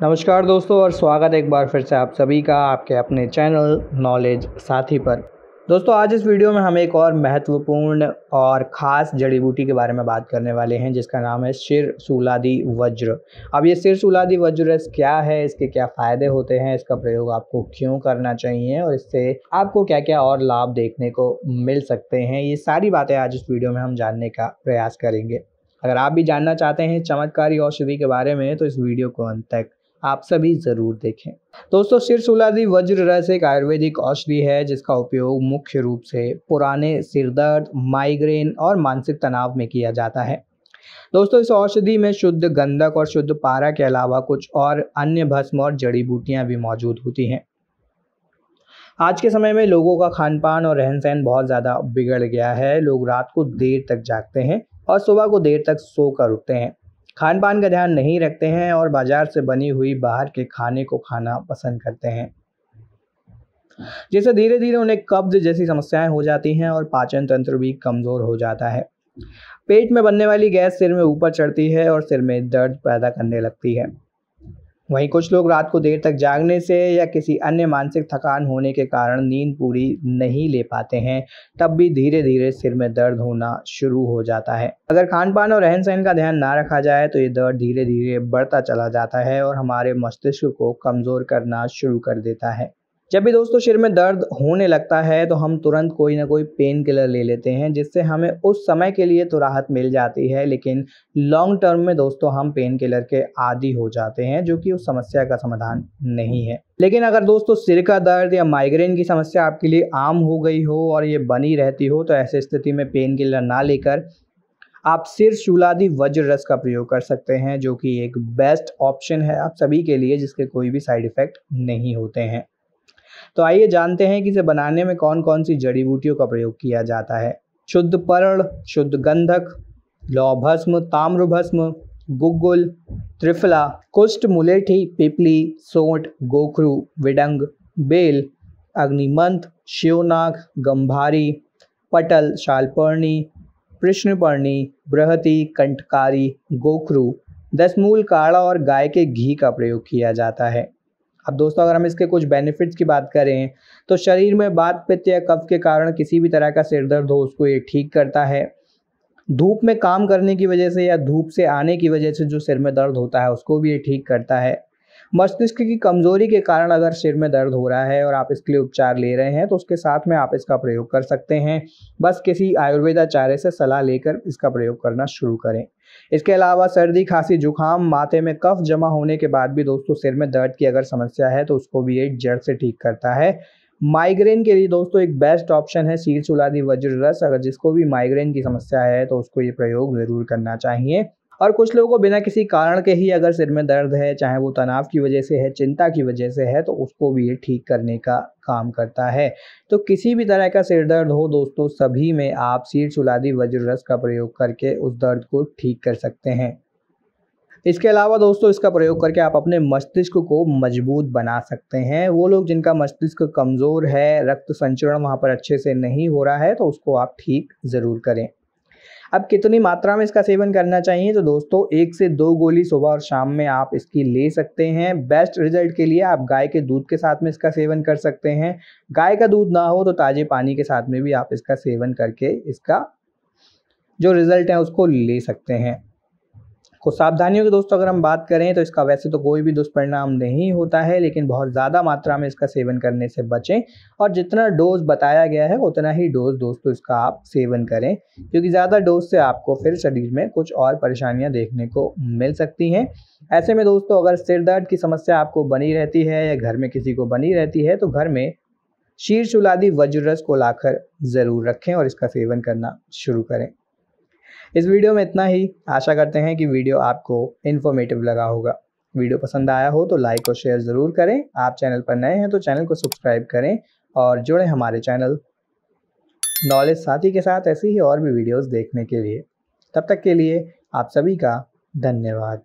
नमस्कार दोस्तों और स्वागत है एक बार फिर से आप सभी का आपके अपने चैनल नॉलेज साथी पर। दोस्तों, आज इस वीडियो में हम एक और महत्वपूर्ण और ख़ास जड़ी बूटी के बारे में बात करने वाले हैं, जिसका नाम है सिर सूलादी वज्र। अब ये सिर सूलादी वज्र क्या है? इसके क्या फ़ायदे होते हैं? इसका प्रयोग आपको क्यों करना चाहिए? और इससे आपको क्या क्या और लाभ देखने को मिल सकते हैं? ये सारी बातें आज इस वीडियो में हम जानने का प्रयास करेंगे। अगर आप भी जानना चाहते हैं चमत्कारी औषधि के बारे में तो इस वीडियो को अंत तक आप सभी ज़रूर देखें। दोस्तों सिर सिरसुलादी वज्र रस एक आयुर्वेदिक औषधि है, जिसका उपयोग मुख्य रूप से पुराने सिरदर्द, माइग्रेन और मानसिक तनाव में किया जाता है। दोस्तों, इस औषधि में शुद्ध गंधक और शुद्ध पारा के अलावा कुछ और अन्य भस्म और जड़ी बूटियाँ भी मौजूद होती हैं। आज के समय में लोगों का खान पान और रहन सहन बहुत ज़्यादा बिगड़ गया है। लोग रात को देर तक जागते हैं और सुबह को देर तक सो कर उठते हैं। खान पान का ध्यान नहीं रखते हैं और बाज़ार से बनी हुई बाहर के खाने को खाना पसंद करते हैं। जिससे धीरे धीरे उन्हें कब्ज जैसी समस्याएँ हो जाती हैं और पाचन तंत्र भी कमज़ोर हो जाता है। पेट में बनने वाली गैस सिर में ऊपर चढ़ती है और सिर में दर्द पैदा करने लगती है। वहीं कुछ लोग रात को देर तक जागने से या किसी अन्य मानसिक थकान होने के कारण नींद पूरी नहीं ले पाते हैं, तब भी धीरे धीरे सिर में दर्द होना शुरू हो जाता है। अगर खान पान और रहन सहन का ध्यान ना रखा जाए तो ये दर्द धीरे धीरे बढ़ता चला जाता है और हमारे मस्तिष्क को कमज़ोर करना शुरू कर देता है। जब भी दोस्तों सिर में दर्द होने लगता है तो हम तुरंत कोई ना कोई पेन किलर ले लेते हैं, जिससे हमें उस समय के लिए तो राहत मिल जाती है, लेकिन लॉन्ग टर्म में दोस्तों हम पेन किलर के आदि हो जाते हैं, जो कि उस समस्या का समाधान नहीं है। लेकिन अगर दोस्तों सिर का दर्द या माइग्रेन की समस्या आपके लिए आम हो गई हो और ये बनी रहती हो तो ऐसी स्थिति में पेन किलर ना लेकर आप सिर शूलादि वज्र रस का प्रयोग कर सकते हैं, जो कि एक बेस्ट ऑप्शन है आप सभी के लिए, जिसके कोई भी साइड इफ़ेक्ट नहीं होते हैं। तो आइए जानते हैं कि इसे बनाने में कौन कौन सी जड़ी बूटियों का प्रयोग किया जाता है। शुद्ध पर्ण, शुद्ध गंधक लौ भस्म ताम्र भस्म गुग्गुल, त्रिफला, कुष्ठ मुलेठी, पिपली सोट गोखरू, विडंग, बेल, अग्निमंथ, शिवनाग, गंभारी, पटल, शालपर्णी, कृष्णपर्णी, बृहति, कंठकारी, गोखरू, दसमूल, काढ़ा और गाय के घी का प्रयोग किया जाता है। अब दोस्तों, अगर हम इसके कुछ बेनिफिट्स की बात करें तो शरीर में बात पित्त या कफ के कारण किसी भी तरह का सिर दर्द हो, उसको ये ठीक करता है। धूप में काम करने की वजह से या धूप से आने की वजह से जो सिर में दर्द होता है, उसको भी ये ठीक करता है। मस्तिष्क की कमज़ोरी के कारण अगर सिर में दर्द हो रहा है और आप इसके लिए उपचार ले रहे हैं तो उसके साथ में आप इसका प्रयोग कर सकते हैं। बस किसी आयुर्वेदाचार्य से सलाह लेकर इसका प्रयोग करना शुरू करें। इसके अलावा सर्दी, खांसी, जुकाम, माथे में कफ जमा होने के बाद भी दोस्तों सिर में दर्द की अगर समस्या है तो उसको भी ये जड़ से ठीक करता है। माइग्रेन के लिए दोस्तों एक बेस्ट ऑप्शन है सील सुलादी वज्र रस। अगर जिसको भी माइग्रेन की समस्या है तो उसको ये प्रयोग ज़रूर करना चाहिए। और कुछ लोगों को बिना किसी कारण के ही अगर सिर में दर्द है, चाहे वो तनाव की वजह से है, चिंता की वजह से है तो उसको भी ये ठीक करने का काम करता है। तो किसी भी तरह का सिर दर्द हो, दोस्तों, सभी में आप सीर, सुलादी, वज्र, रस का प्रयोग करके उस दर्द को ठीक कर सकते हैं। इसके अलावा, दोस्तों, इसका प्रयोग करके आप अपने मस्तिष्क को मज़बूत बना सकते हैं। वो लोग जिनका मस्तिष्क कमज़ोर है, रक्त संचरण वहाँ पर अच्छे से नहीं हो रहा है तो उसको आप ठीक ज़रूर करें। अब कितनी मात्रा में इसका सेवन करना चाहिए? तो दोस्तों, एक से दो गोली सुबह और शाम में आप इसकी ले सकते हैं। बेस्ट रिज़ल्ट के लिए आप गाय के दूध के साथ में इसका सेवन कर सकते हैं। गाय का दूध ना हो तो ताज़े पानी के साथ में भी आप इसका सेवन करके इसका जो रिज़ल्ट है उसको ले सकते हैं। कुछ सावधानियों की दोस्तों, अगर हम बात करें तो इसका वैसे तो कोई भी दुष्परिणाम नहीं होता है, लेकिन बहुत ज़्यादा मात्रा में इसका सेवन करने से बचें। और जितना डोज बताया गया है, उतना ही डोज दोस्तों, इसका आप सेवन करें, क्योंकि ज़्यादा डोज से आपको फिर शरीर में कुछ और परेशानियाँ देखने को मिल सकती हैं। ऐसे में दोस्तों, अगर सिर दर्द की समस्या आपको बनी रहती है या घर में किसी को बनी रहती है तो घर में शीर्ष उलादी वज्रस को लाकर ज़रूर रखें और इसका सेवन करना शुरू करें। इस वीडियो में इतना ही। आशा करते हैं कि वीडियो आपको इन्फॉर्मेटिव लगा होगा। वीडियो पसंद आया हो तो लाइक और शेयर ज़रूर करें। आप चैनल पर नए हैं तो चैनल को सब्सक्राइब करें और जुड़ें हमारे चैनल नॉलेज साथी के साथ ऐसी ही और भी वीडियोस देखने के लिए। तब तक के लिए आप सभी का धन्यवाद।